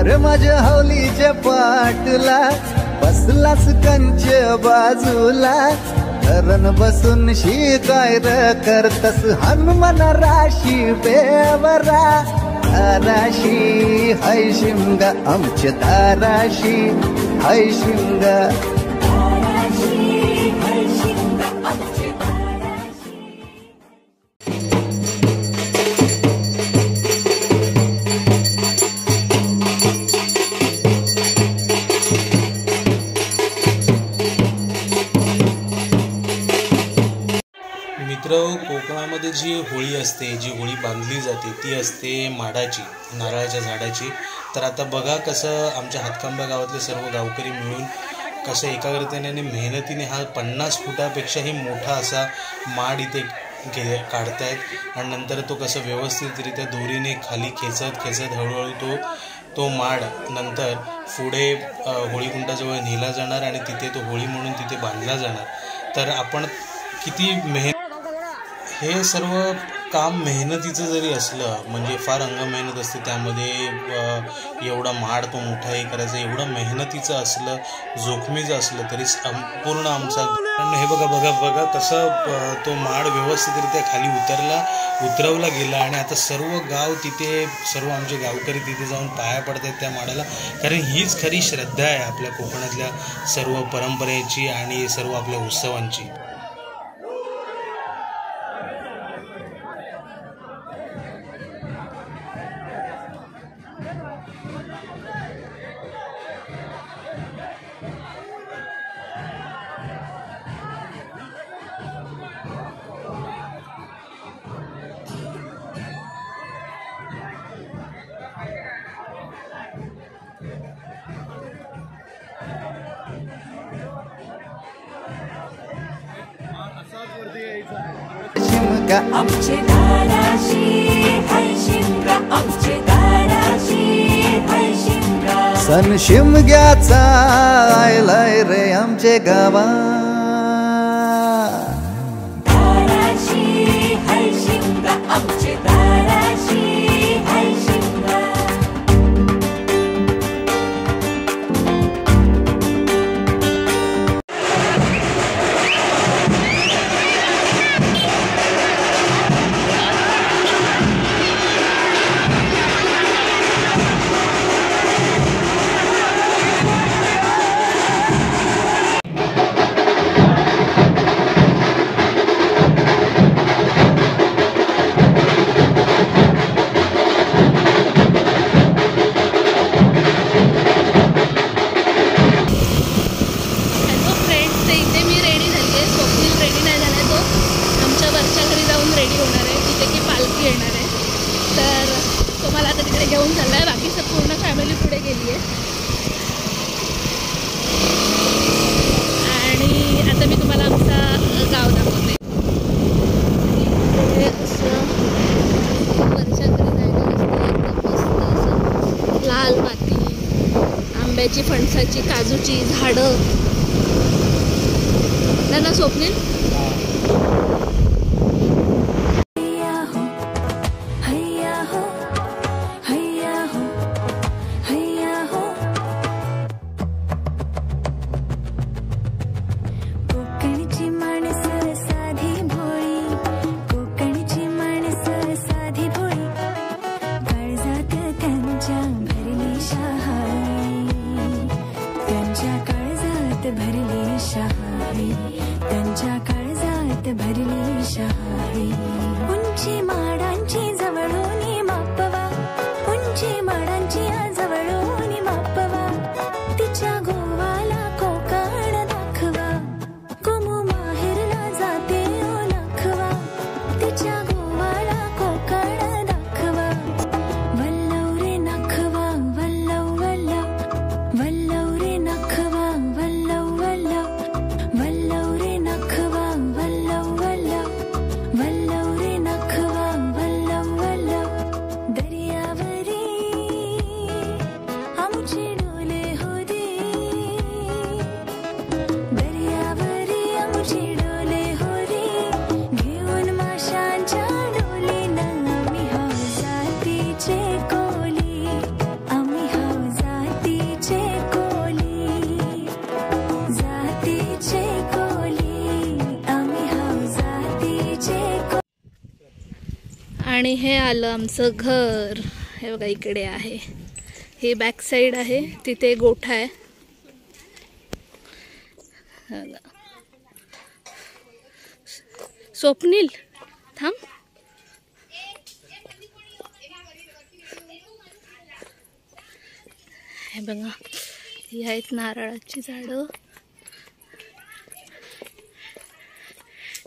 अरे माझ्या हवलीच्या पाटला बसलास कंच बाजूला. धरण बसून शिकाय र करतस हनुमान राशी बेवरा. धाराशी हय शिमगा आमच्या धाराशी हय शिमगा कोकणामध्ये जी होळी असते जी होळी बांधली जाते ती असते माडाची नारळाच्या झाडाची. तर आता बघा कसं आमच्या हातकांबा गावातले सर्व गावकरी मिळून कसं एकाग्रतेने आणि मेहनतीने हा पन्नास फुटापेक्षाही मोठा असा माड इथे घे काढतायत. आणि नंतर तो कसं व्यवस्थितरित्या दोरीने खाली खेचत खेचत हळूहळू तो तो माड नंतर पुढे होळीकुंडाजवळ नेला जाणार आणि तिथे तो होळी म्हणून तिथे बांधला जाणार. तर आपण किती मेहनत हे सर्व काम मेहनतीचं जरी असलं म्हणजे फार अंग मेहनत असते त्यामध्ये एवढा माड तो मोठा हे करायचं एवढं मेहनतीचं असलं जोखमीचं असलं तरी संपूर्ण आमचा कारण हे बघा बघा बघा कसं तो माड व्यवस्थितरित्या खाली उतरला उतरवला गेला आणि आता सर्व गाव तिथे सर्व आमचे गावकरी तिथे जाऊन पाया पडतात त्या माडाला. कारण हीच खरी श्रद्धा आहे आपल्या कोकणातल्या सर्व परंपरेची आणि सर्व आपल्या उत्सवांची. शिमगा. आमचे हाय शिमगा. सण शिमग्याचा आयलाय रे आमचे गावा आंब्याची फणसाची काजूची झाडं. त्यांना ना स्वप्नील त्यांच्या काळजात भरली शहाळी आणि हे आलं आमचं घर. हे बघा इकडे आहे. हे बॅक साईड आहे. तिथे गोठा आहे. स्वप्नील थांब. हे बघा ही आहेत नारळाची झाडं.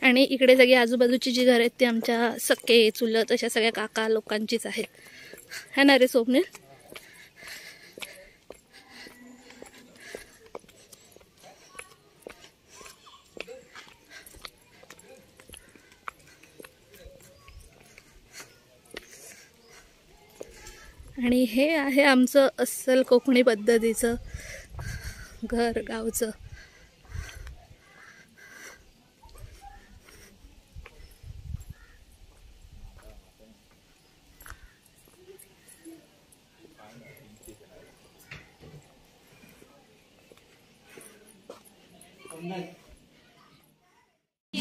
आणि इकडे सगळी आजूबाजूची जी घरं आहेत ती आमच्या सखे चुलत अशा सगळ्या काका लोकांचीच आहेत. है ना रे स्वप्नील? आणि हे आहे आमचं अस्सल कोकणी पद्धतीचं घर गावचं.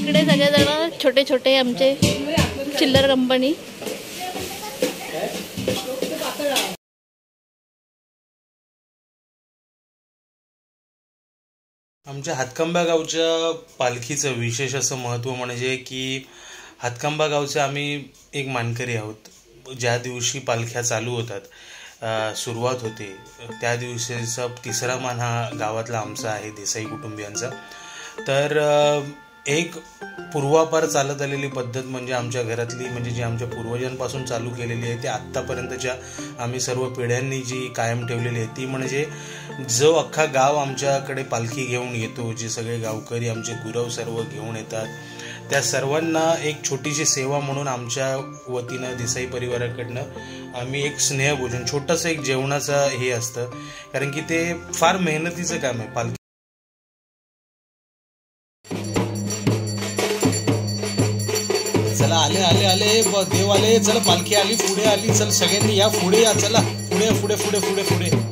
इकडे सगळेजण छोटे छोटे आमचे चिल्लर कंपनी आमच्या हातकंबा गावच्या पालखीचं विशेष असं महत्त्व म्हणजे की हातकंबा गावचे आम्ही एक मानकरी आहोत. ज्या दिवशी पालख्या चालू होतात सुरुवात होते त्या दिवशीचा तिसरा मान हा गावातला आमचा आहे देसाई कुटुंबियांचा. तर एक पूर्वापार चालत आलेली पद्धत म्हणजे आमच्या घरातली म्हणजे जी आमच्या पूर्वजांपासून चालू केलेली आहे ती आत्तापर्यंतच्या आम्ही सर्व पिढ्यांनी जी कायम ठेवलेली आहे ती म्हणजे जो अख्खा गाव आमच्याकडे पालखी घेऊन येतो जे सगळे गावकरी आमचे गुरव सर्व घेऊन येतात. त्या सर्वांना एक छोटीशी सेवा म्हणून आमच्या वतीनं देसाई परिवाराकडनं आम्ही एक स्नेहभोजन छोटंसं एक जेवणाचं हे असतं. कारण की ते फार मेहनतीचं काम आहे पालखी आले आले आले. ब- देव आले. चल पालखी आली पुढे आली. चल सगळ्यांनी या पुढे या. चला. पुढे पुढे पुढे पुढे पुढे.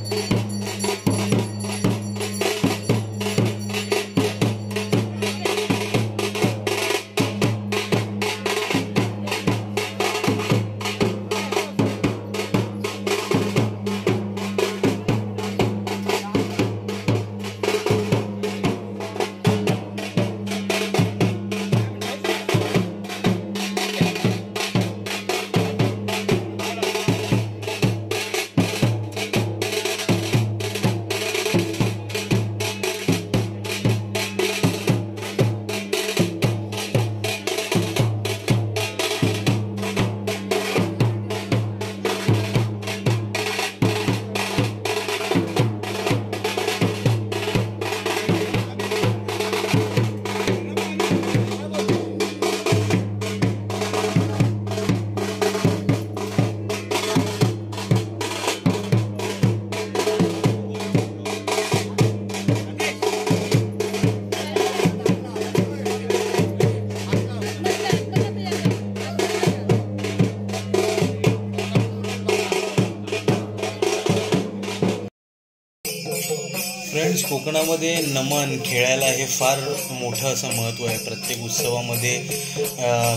कोकणामध्ये नमन खेळायला हे फार मोठं असं महत्त्व आहे. प्रत्येक उत्सवामध्ये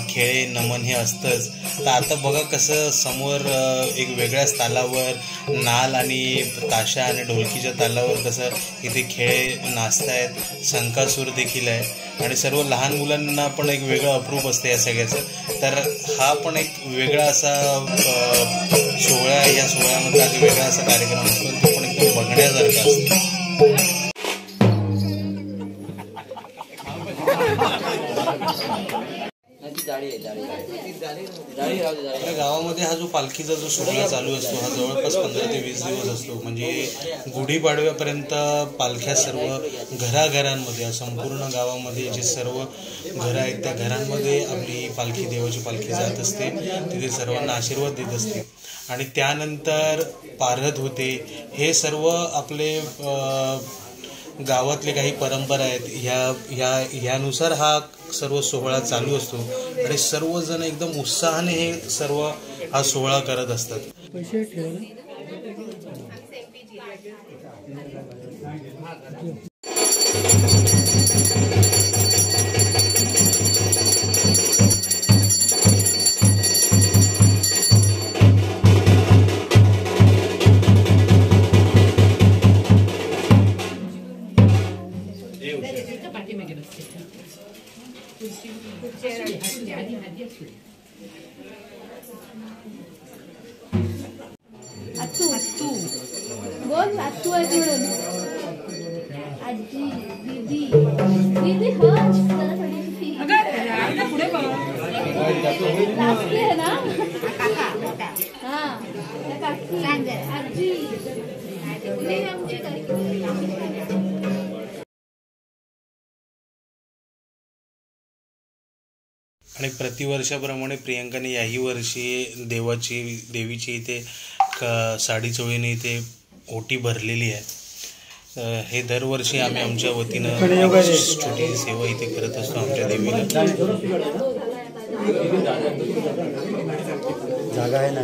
खेळे नमन हे असतंच. तर आता बघा कसं समोर एक वेगळ्याच तालावर नाल आणि ताशा आणि ढोलकीच्या तालावर कसं इथे खेळे नाचतायत. संकासूर देखील आहे. आणि सर्व लहान मुलांना पण एक वेगळं अप्रूप असतं या सगळ्याचं. तर हा पण एक वेगळा असा सोहळा या सोहळ्यामध्ये वेगळा असा कार्यक्रम असतो तो पण एकदम बघण्यासारखा असतो. गावामध्ये हा जो पालखीचा जो सोहळा चालू असतो हा जवळपास पंधरा ते वीस दिवस असतो. म्हणजे गुढीपाडव्यापर्यंत पालख्या सर्व घराघरांमध्ये संपूर्ण गावामध्ये जे सर्व घरं आहेत त्या घरांमध्ये आपली पालखी देवाची पालखी जात असते. तिथे सर्वांना आशीर्वाद देत असते. आणि त्यानंतर पारहत होते. हे सर्व आपले गावातले काही परंपरा आहेत. ह्या ह्या ह्यानुसार हा सर्व सोहळा चालू असतो आणि सर्वजण एकदम उत्साहाने हे सर्व हा सोहळा करत असतात. आतू आणि प्रतिवर्षाप्रमाणे प्रियंकाने याही वर्षी देवाची देवीची इथे क साडी चोळीने इथे ओटी भरलेली आहे. हे दरवर्षी आम्ही आमच्या वतीनं छोटीशी सेवा इथे करत असतो आमच्या देवीला. जागा आहे ना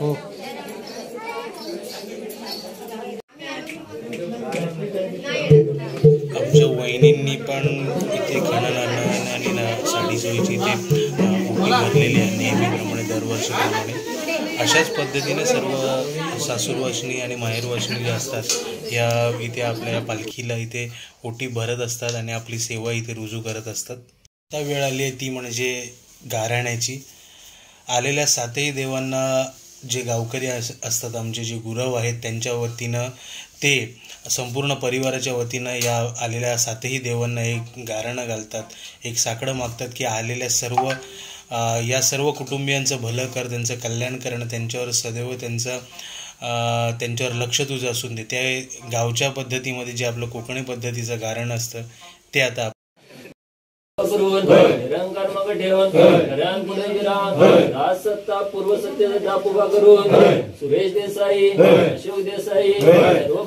हो. आमच्या वहिनींनी पण इथे खणनारायण आणि ना साडी सोयीची इथे भरलेली आहे नेहमीप्रमाणे दरवर्षीप्रमाणे अशाच पद्धतीने सर्व सासूरवाशिनी आणि माहेरवाशिनी ज्या असतात या इथे आपल्या या पालखीला इथे ओटी भरत असतात आणि आपली सेवा इथे रुजू करत असतात. आता वेळ आली आहे ती म्हणजे गाराण्याची आलेल्या सातही देवांना जे गावकरी अस असतात आमचे जे गुरव आहेत त्यांच्या वतीनं ते संपूर्ण परिवाराच्या वतीनं या आलेल्या सातही देवांना एक गारणं घालतात एक साकडं मागतात की आलेल्या सर्व या सर्व कुटुंबियांचं भलं कर त्यांचं कल्याण करणं त्यांच्यावर सदैव त्यांचं त्यांच्यावर लक्ष तुझं असून दे. त्या गावच्या पद्धतीमध्ये जे आपलं कोकणी पद्धतीचं गारण असतं ते आता करून सत्ता पूर्व सत्तेचा जाप उभा करून सुरेश देसाई अशोक देसाई सर्व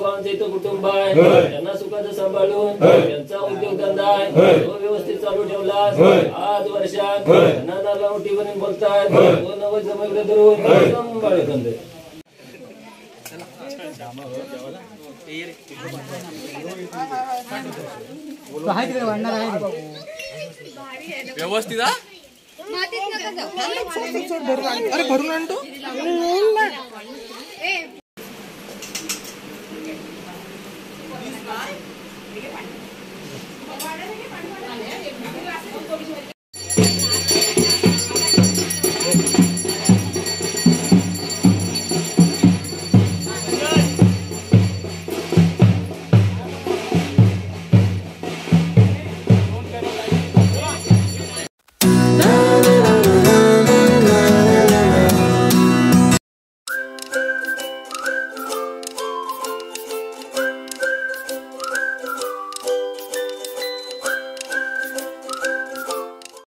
कुटुंब आहे. त्यांना सुखाचं सांभाळून त्यांचा उद्योगधंदा आहे. व्यवस्थित चालू ठेवला. आज वर्षात नाना लावटी बनून बोलतात. तो. नव जमग्र धरून आहे. व्यवस्थित अरे भरून आणतो